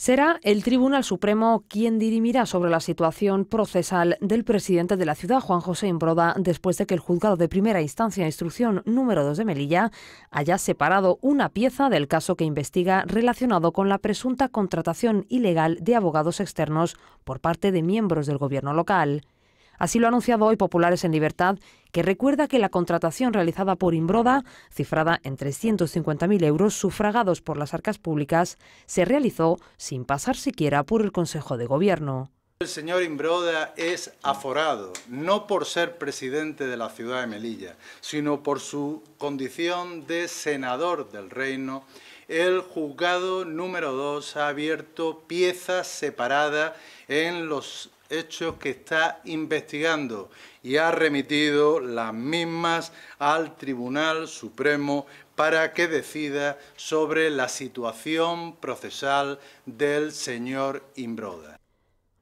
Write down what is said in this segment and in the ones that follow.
Será el Tribunal Supremo quien dirimirá sobre la situación procesal del presidente de la ciudad, Juan José Imbroda, después de que el juzgado de primera instancia, instrucción número 2 de Melilla, haya separado una pieza del caso que investiga relacionado con la presunta contratación ilegal de abogados externos por parte de miembros del gobierno local. Así lo ha anunciado hoy Populares en Libertad, que recuerda que la contratación realizada por Imbroda, cifrada en 350.000 euros sufragados por las arcas públicas, se realizó sin pasar siquiera por el Consejo de Gobierno. El señor Imbroda es aforado, no por ser presidente de la ciudad de Melilla, sino por su condición de senador del reino. El juzgado número 2 ha abierto piezas separadas en los hechos que está investigando y ha remitido las mismas al Tribunal Supremo para que decida sobre la situación procesal del señor Imbroda.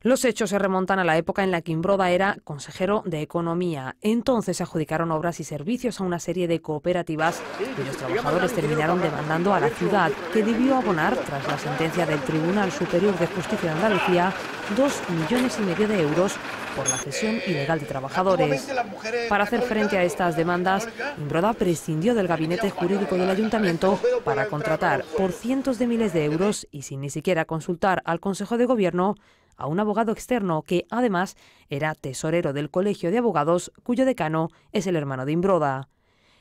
Los hechos se remontan a la época en la que Imbroda era consejero de Economía. Entonces se adjudicaron obras y servicios a una serie de cooperativas y los trabajadores terminaron demandando a la ciudad, que debió abonar, tras la sentencia del Tribunal Superior de Justicia de Andalucía, dos millones y medio de euros por la cesión ilegal de trabajadores. Para hacer frente a estas demandas, Imbroda prescindió del gabinete jurídico del ayuntamiento para contratar por cientos de miles de euros y sin ni siquiera consultar al Consejo de Gobierno a un abogado externo que, además, era tesorero del Colegio de Abogados, cuyo decano es el hermano de Imbroda.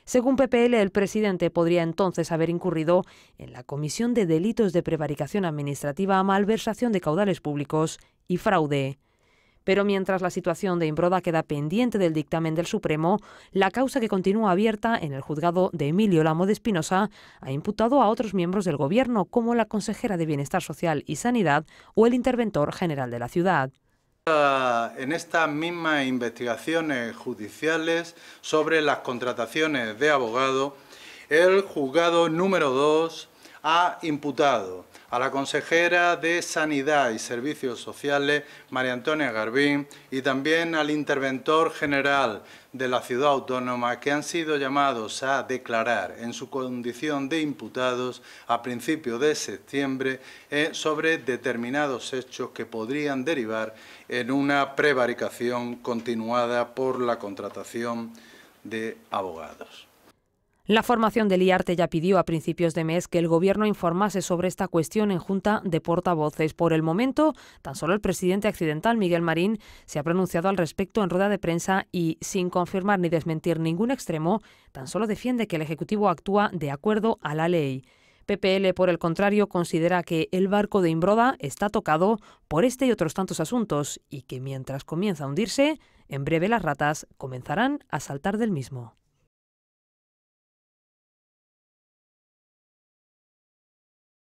Según PPL, el presidente podría entonces haber incurrido en la comisión de delitos de prevaricación administrativa, malversación de caudales públicos y fraude. Pero mientras la situación de Imbroda queda pendiente del dictamen del Supremo, la causa que continúa abierta en el juzgado de Emilio Lamo de Espinosa ha imputado a otros miembros del Gobierno, como la consejera de Bienestar Social y Sanidad o el interventor general de la ciudad. En estas mismas investigaciones judiciales sobre las contrataciones de abogados, el juzgado número 2 ha imputado a la consejera de Sanidad y Servicios Sociales, María Antonia Garbín, y también al interventor general de la ciudad autónoma, que han sido llamados a declarar en su condición de imputados a principios de septiembre eh, sobre determinados hechos que podrían derivar en una prevaricación continuada por la contratación de abogados. La formación del IARTE ya pidió a principios de mes que el Gobierno informase sobre esta cuestión en Junta de Portavoces. Por el momento, tan solo el presidente accidental, Miguel Marín, se ha pronunciado al respecto en rueda de prensa y, sin confirmar ni desmentir ningún extremo, tan solo defiende que el Ejecutivo actúa de acuerdo a la ley. PPL, por el contrario, considera que el barco de Imbroda está tocado por este y otros tantos asuntos y que mientras comienza a hundirse, en breve las ratas comenzarán a saltar del mismo.